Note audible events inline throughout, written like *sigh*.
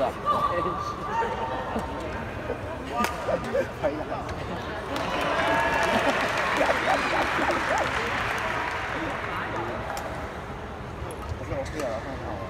哎呀！我说我不演了，太好了。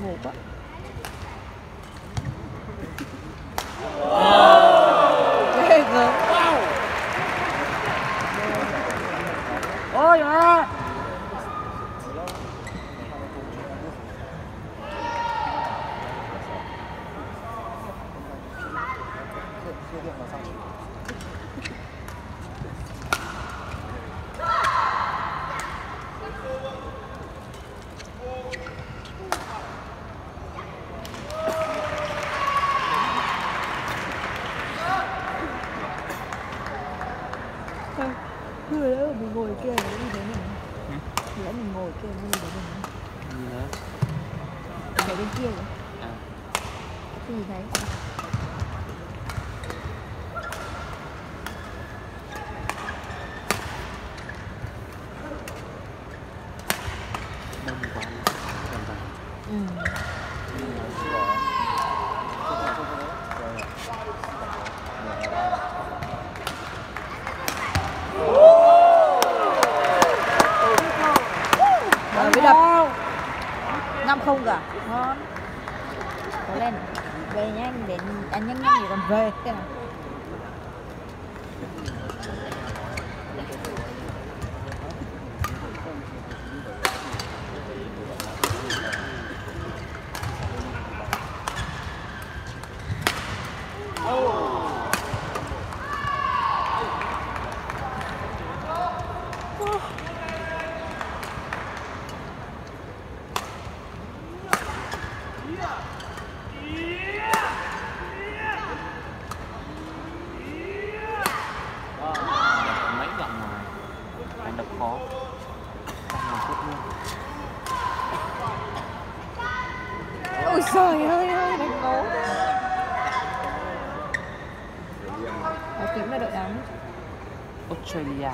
Ngủ quá Ờ, dần đập năm không cả. Ngon. Có lên. Về nhanh để anh nhanh nhanh thì còn về. Thế nào? Đập khó. Ôi trời ơi ơi đánh ngố Có kiếm là đội nữa Australia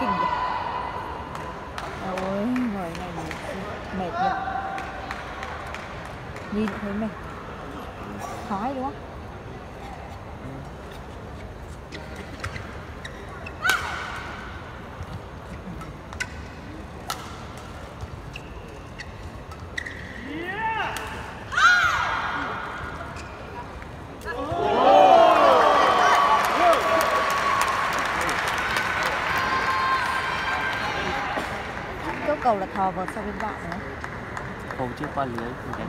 kinh vậy ôi ngồi này mệt mệt nhỉ? Nhìn thấy mệt. Khói đúng không? cầu là thò vào sau bên bạn đấy cầu chưa qua lưới thì đánh.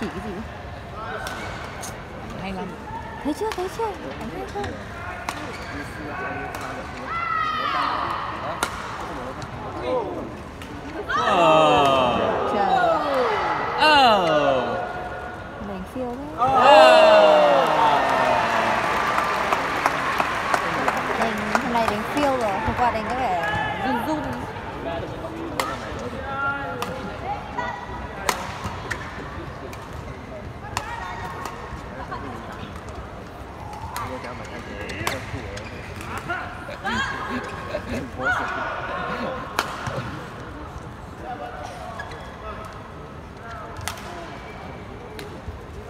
chỉ cái gì nữa 25 Thấy chưa, thấy chưa, thấy chưa? Oh.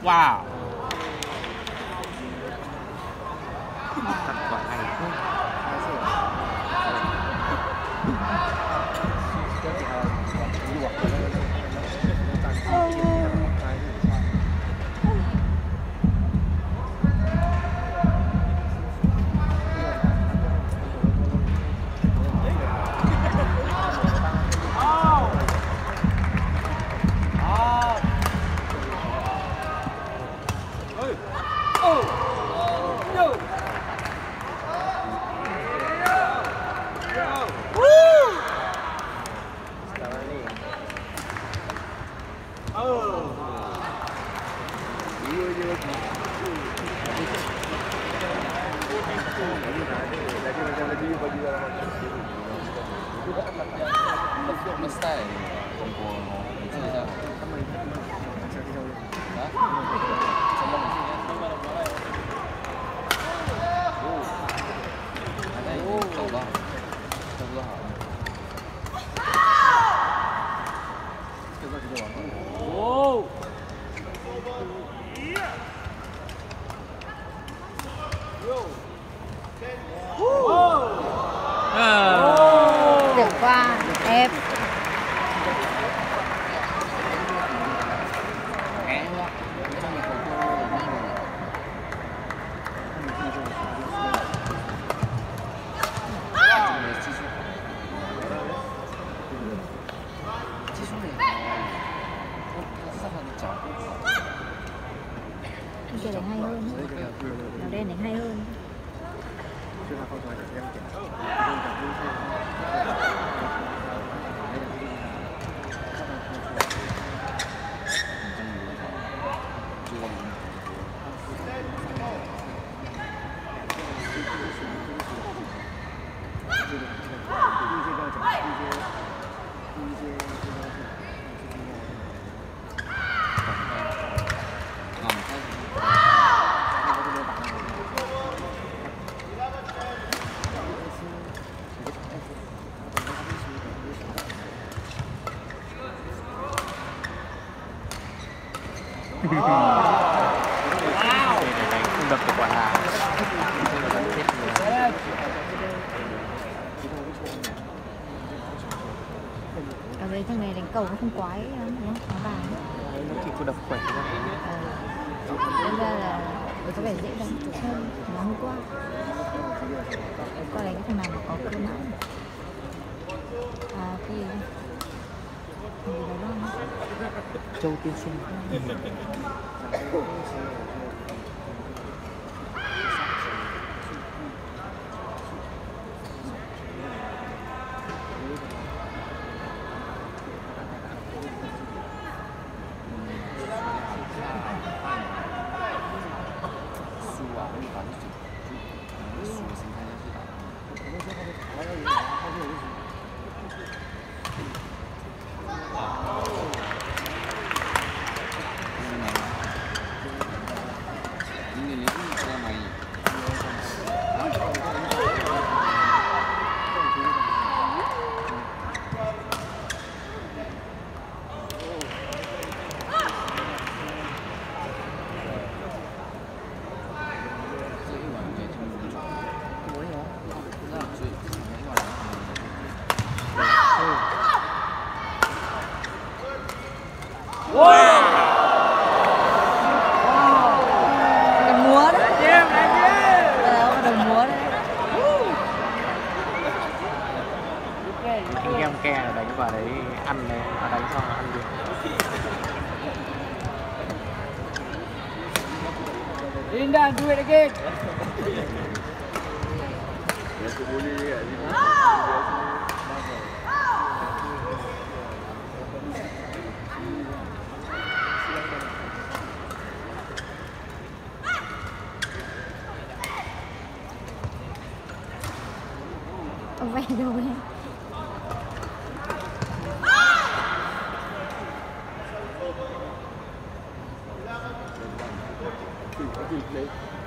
Wow. Mesti kumpul Mesti macam Thank you. kia này hay hơn màu đen này hay hơn. với thằng này đánh cầu nó không quái lắm nhá nó vàng nó chỉ có đập quẩy ra nên ra là nó có vẻ dễ đánh hơn nó hôm qua. Qua đánh cái thằng nào mà có cơ mã à cái gì châu tiên sinh. Ừ. *laughs* anh em ke là đánh vào đấy ăn này, và đánh xong là ăn được Linda, do it again. Vậy rồi. Okay.